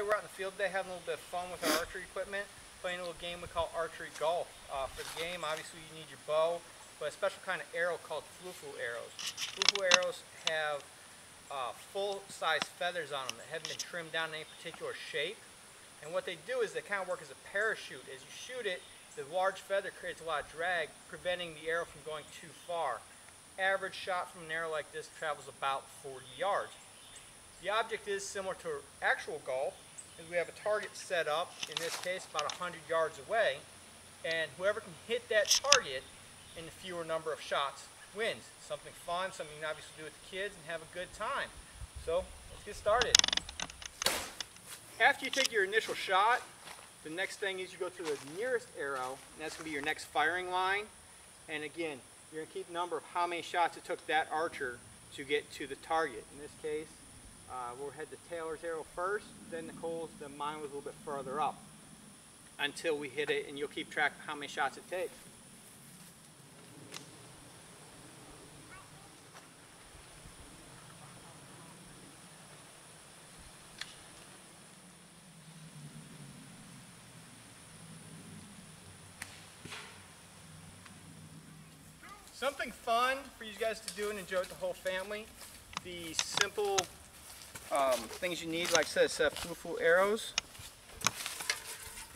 we're out in the field today having a little bit of fun with our archery equipment, playing a little game we call archery golf. Uh, for the game, obviously you need your bow, but a special kind of arrow called flu-flu arrows. Flu-flu arrows have uh, full-size feathers on them that haven't been trimmed down in any particular shape. And what they do is they kind of work as a parachute. As you shoot it, the large feather creates a lot of drag, preventing the arrow from going too far. Average shot from an arrow like this travels about 40 yards. The object is similar to actual golf, as we have a target set up, in this case about 100 yards away, and whoever can hit that target in the fewer number of shots wins. Something fun, something you can obviously do with the kids and have a good time. So, let's get started. After you take your initial shot, the next thing is you go to the nearest arrow, and that's going to be your next firing line. And again, you're going to keep number of how many shots it took that archer to get to the target. In this case, uh, we'll head to Taylor's arrow first, then Nicole's, then mine was a little bit further up until we hit it, and you'll keep track of how many shots it takes. Something fun for you guys to do and enjoy with the whole family. The simple um, things you need, like I said, set flu arrows,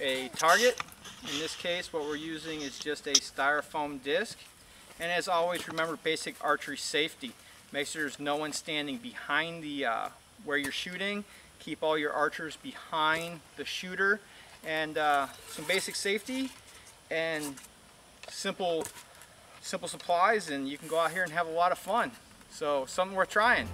a target. In this case, what we're using is just a styrofoam disc. And as always, remember basic archery safety. Make sure there's no one standing behind the uh, where you're shooting. Keep all your archers behind the shooter. And uh, some basic safety and simple simple supplies and you can go out here and have a lot of fun. So something worth trying.